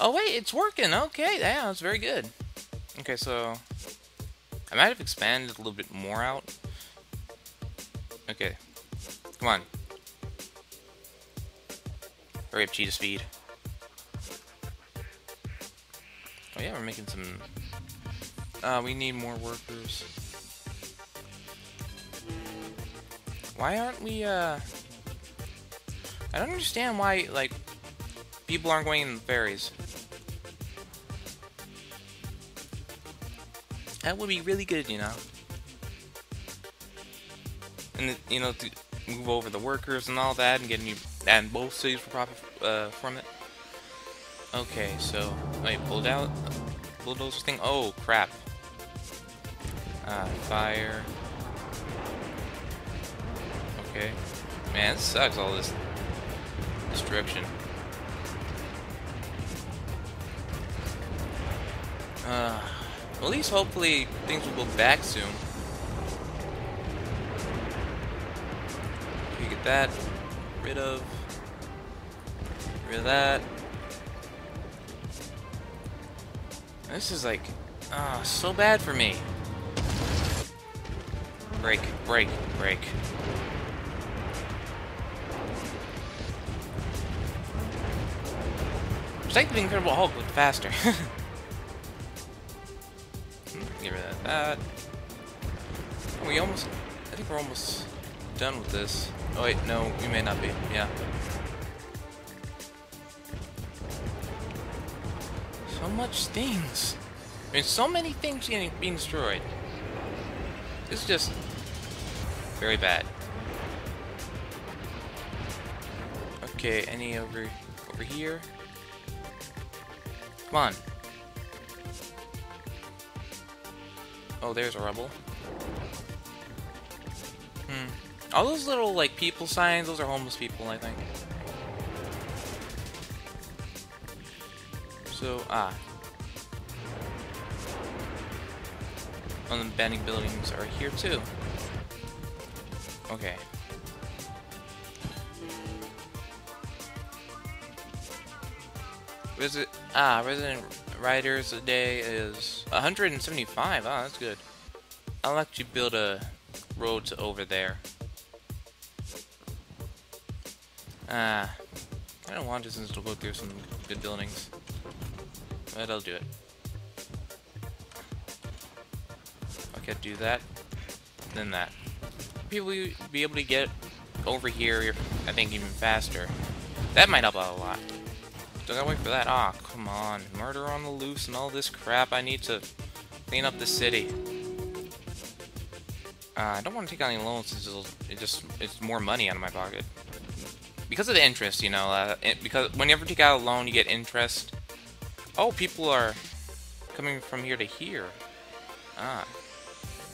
Oh wait, it's working. Okay, yeah, that's very good. Okay, so I might have expanded a little bit more out. Okay, come on. Hurry up, cheetah speed. Oh yeah, we're making some... Uh, we need more workers. Why aren't we, uh... I don't understand why, like, people aren't going in the ferries. That would be really good, you know. And, you know, to move over the workers and all that and get you and both cities for profit uh, from it. Okay, so wait, pulled out bulldozer thing. Oh crap! Uh, fire. Okay, man, this sucks. All this destruction. Uh, at least hopefully things will go back soon. Okay, get that rid of. Rid of that. This is like, ah, oh, so bad for me. Break, break, break. It's like the Incredible Hulk, but faster. Get rid of that. Uh, we almost, I think we're almost done with this. Oh wait, no, we may not be. Yeah. So much things. I mean, so many things being destroyed. It's just very bad. Okay, any over over here? Come on. Oh, there's a rebel. Hmm. All those little, like, people signs, those are homeless people, I think. So, ah. One of the abandoned buildings are here, too. Okay. Visit, ah, resident riders a day is 175. Ah, that's good. I'll actually build a road to over there. Ah, I don't want to since go through some good buildings. But I'll do it. Okay, do that. Then that. People will be able to get over here, I think, even faster. That might help out a lot. Don't gotta wait for that. Ah, oh, come on. Murder on the loose and all this crap. I need to clean up the city. Uh, I don't want to take out any loans since it just it's more money out of my pocket. Because of the interest, you know, uh, it, because whenever you take out a loan, you get interest. Oh, people are coming from here to here. Ah,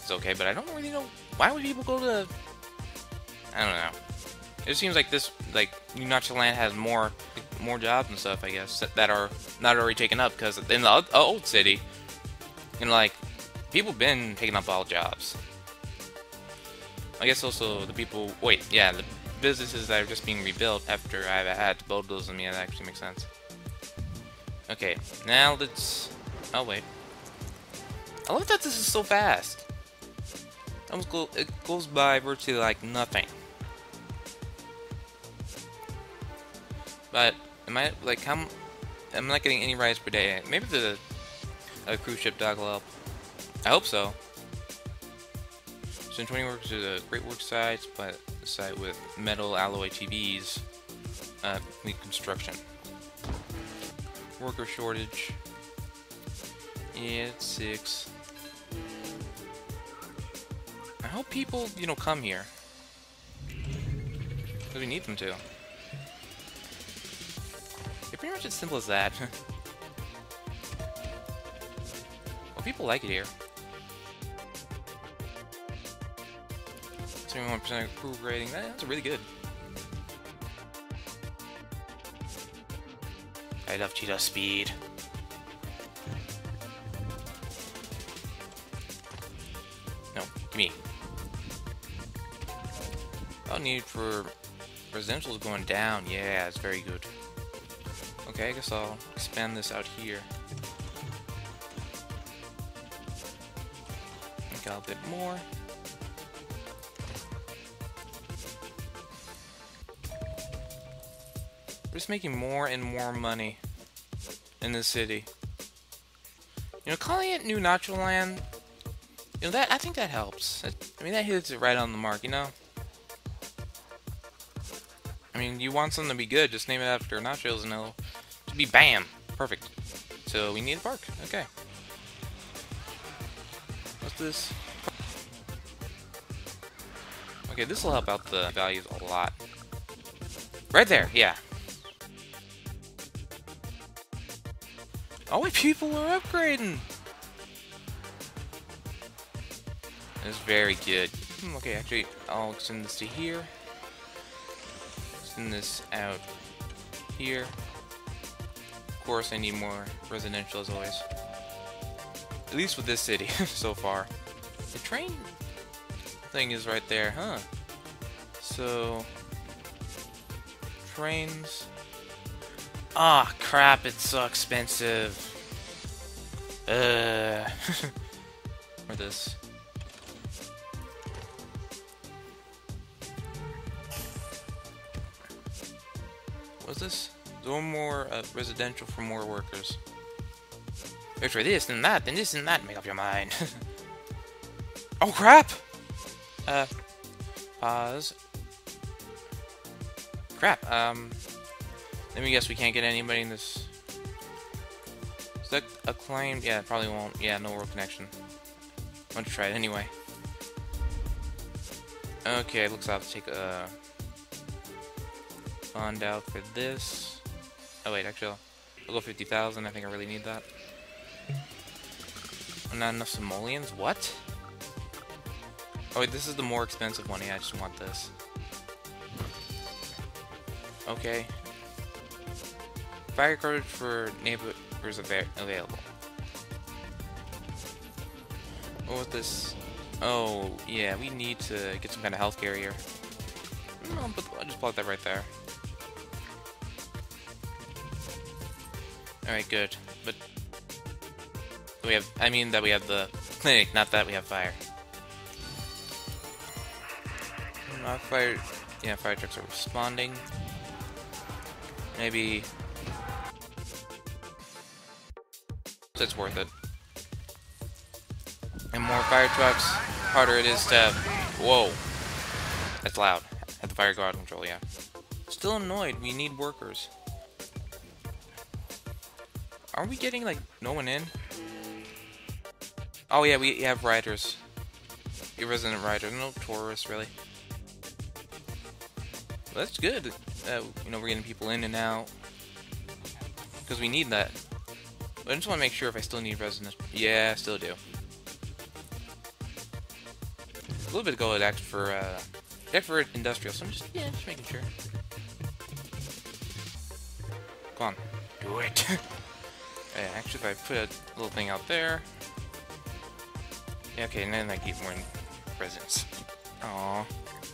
it's okay, but I don't really know why would people go to. I don't know. It seems like this, like New Land has more more jobs and stuff, I guess, that are not already taken up, because in the old city, and like, people been taking up all jobs. I guess also the people, wait, yeah, the businesses that are just being rebuilt after I've had to bulldoze them, yeah, that actually makes sense. Okay, now let's, oh wait. I love that this is so fast. Almost It goes by virtually like nothing. But Am I, like, how... I'm not getting any rides per day. Maybe the a cruise ship dock will help. I hope so. So 20 works is a great work site, but site with metal alloy TVs, uh, complete construction. Worker shortage. Yeah, it's six. I hope people, you know, come here. Because we need them to pretty much as simple as that. well, people like it here. 71% approval rating, that's really good. I love cheetah speed. No, give me. Oh, need for residential is going down. Yeah, it's very good. Okay, I guess I'll expand this out here. Make a bit more. We're just making more and more money in the city. You know, calling it New Nacho Land, you know, that I think that helps. I mean, that hits it right on the mark, you know? I mean, you want something to be good, just name it after nachos and it'll be BAM! Perfect. So, we need a park. Okay. What's this? Okay, this will help out the values a lot. Right there, yeah. Oh wait, people are upgrading! It's very good. Hmm, okay, actually, I'll extend this to here. Extend this out here. Course, I need more residential as always. At least with this city so far. The train thing is right there, huh? So, trains. Ah, crap, it's so expensive. Uh, or this. What's this? No more uh, residential for more workers. Wait this and that, then this and that. Make up your mind. oh crap! Uh, pause. Crap. Um, let me guess. We can't get anybody in this. Is that acclaimed? Yeah, probably won't. Yeah, no world connection. I'm gonna try it anyway. Okay, looks like I'll take a bond out for this. Oh wait, actually, I'll, go 50,000. I think I really need that. Not enough simoleons? What? Oh wait, this is the more expensive one. Yeah, I just want this. Okay. Fire cartridge for neighbors available. What was this? Oh, yeah, we need to get some kind of health carrier. I'll just plug that right there. Alright, good. But we have I mean that we have the clinic, not that we have fire. Not fire yeah, fire trucks are responding. Maybe it's worth it. And more fire trucks, harder it is to whoa. That's loud. At the fire guard control, yeah. Still annoyed, we need workers. Are we getting, like, no one in? Oh, yeah, we have riders. Irresident riders, no tourists, really. Well, that's good. You know, we're getting people in and out. Because we need that. I just want to make sure if I still need residents. Yeah, I still do. A little bit of gold act for, uh, for industrial, so I'm just, yeah, just making sure. Come on. Do it. Actually, if I put a little thing out there... Yeah, okay, and then I get more presents. Aw,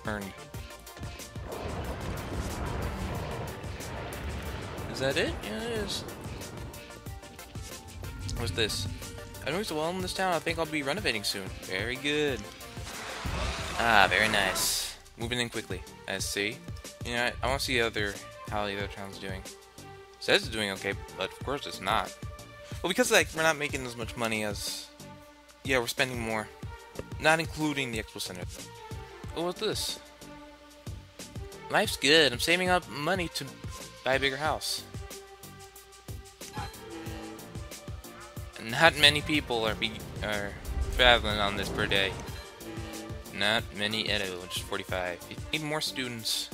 earned. Is that it? Yeah, it is. What's this? I noticed a well in this town. I think I'll be renovating soon. Very good. Ah, very nice. Moving in quickly. I see. You know, I, I want to see other how the other town's doing. says it's doing okay, but of course it's not. Well, because like we're not making as much money as... Yeah, we're spending more. Not including the Expo Center. Oh, what's this? Life's good. I'm saving up money to buy a bigger house. Not many people are be are traveling on this per day. Not many at all, just 45. You need more students.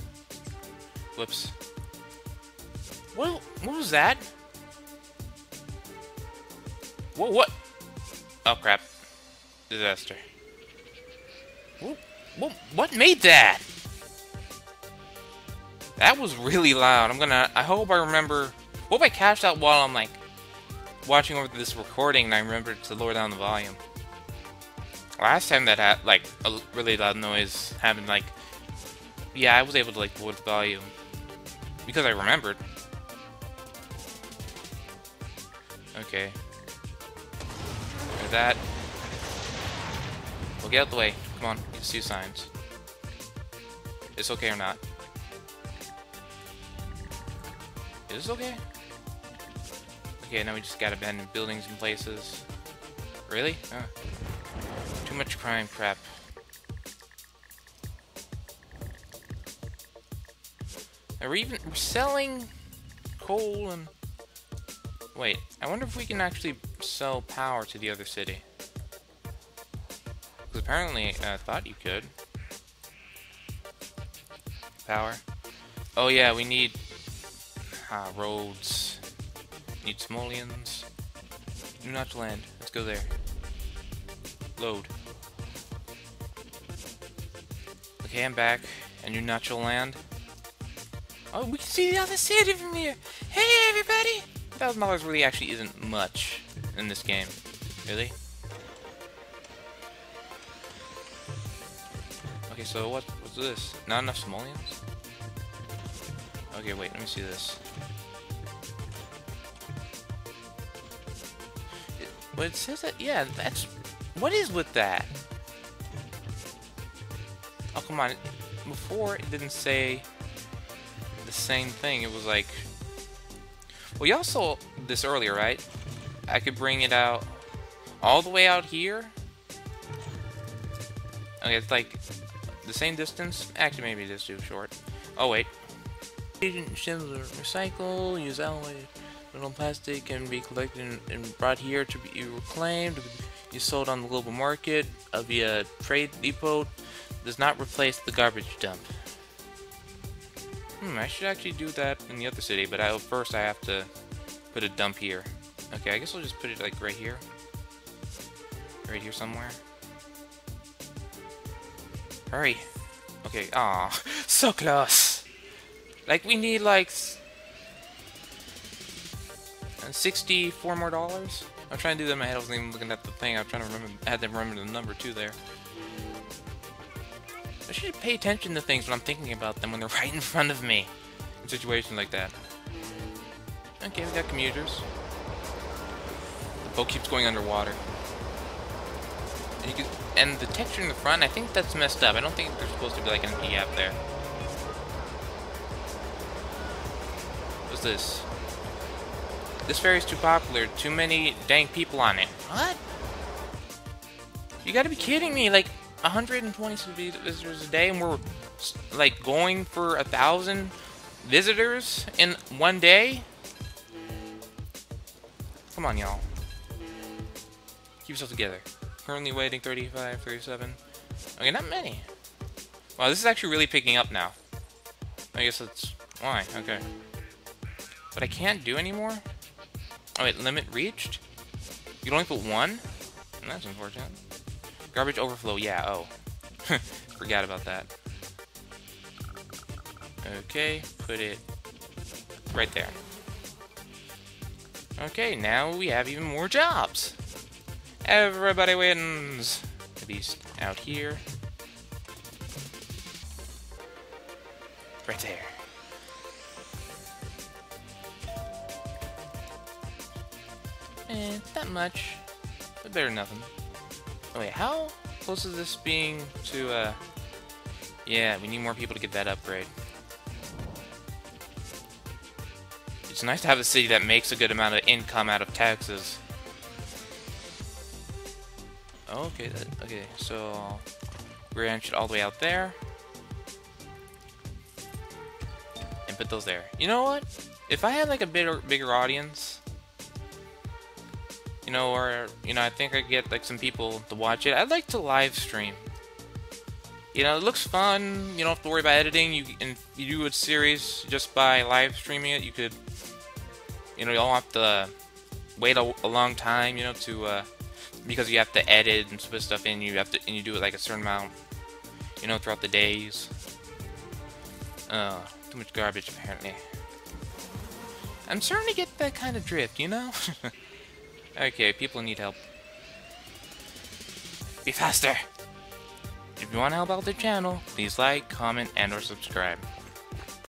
Whoops. What, what was that? Whoa, what? Oh, crap. Disaster. Whoa, what made that? That was really loud. I'm gonna... I hope I remember... What if I cashed out while I'm, like, watching over this recording and I remember to lower down the volume? Last time that had, like, a really loud noise happened, like... Yeah, I was able to, like, lower the volume. Because I remembered. Okay. There's that. Well, get out the way. Come on, you see signs. It's okay or not? Is this okay? Okay, now we just got abandoned buildings and places. Really? Uh, too much crime crap. Are we even we're selling coal and... Wait, I wonder if we can actually sell power to the other city. Because apparently I thought you could. Power. Oh yeah, we need uh, roads. Need simoleons. New Nacho land. Let's go there. Load. Okay, I'm back. A new natural land. Oh, we can see the other city from here. Hey, everybody! Thousand dollars really actually isn't much in this game. Really? Okay, so what? What's this? Not enough simoleons? Okay, wait. Let me see this. But it says that, yeah, that's, what is with that? Oh, come on, before it didn't say the same thing, it was like, well, y'all saw this earlier, right? I could bring it out all the way out here. Okay, it's like the same distance. Actually, maybe it is too short. Oh, wait. Similar recycle, use alloy Metal plastic can be collected and brought here to be reclaimed, be sold on the global market uh, via trade depot. Does not replace the garbage dump. Hmm, I should actually do that in the other city, but I, first I have to put a dump here. Okay, I guess I'll just put it like right here. Right here somewhere. Hurry. Okay, ah, so close. Like, we need like 64 more dollars? I'm trying to do that in my head. I wasn't even looking at the thing. I'm trying to remember. I had to remember the number too there. I should pay attention to things when I'm thinking about them when they're right in front of me. In situations like that. Okay, we got commuters. Boat keeps going underwater. And, can, and the texture in the front, I think that's messed up. I don't think there's supposed to be like an empty gap there. What's this? This ferry's too popular. Too many dang people on it. What? You gotta be kidding me. Like, 120 visitors a day, and we're, like, going for a thousand visitors in one day? Come on, y'all. Keep yourself together. Currently waiting 35, 37. Okay, not many. Wow, this is actually really picking up now. I guess that's why. Okay. But I can't do anymore? Oh wait, limit reached? You can only put one? That's unfortunate. Garbage overflow, yeah, oh. Forgot about that. Okay, put it right there. Okay, now we have even more jobs. Everybody wins. At least out here. Right there. Eh, not much. But better than nothing. Oh wait, how close is this being to, uh... Yeah, we need more people to get that upgrade. It's nice to have a city that makes a good amount of income out of taxes. Okay, that, okay, so... Branch it all the way out there. And put those there. You know what? If I had like a bigger, bigger audience, you know, or, you know, I think I get, like, some people to watch it. I'd like to live stream. You know, it looks fun. You don't have to worry about editing. You and you do a series just by live streaming it. You could, you know, you don't have to wait a, a long time. You know, to uh, because you have to edit and put stuff in. You have to and you do it like a certain amount. You know, throughout the days. Uh, too much garbage apparently. I'm starting to get that kind of drift. You know. Okay, people need help. Be faster! If you want to help out the channel, please like, comment, and or subscribe.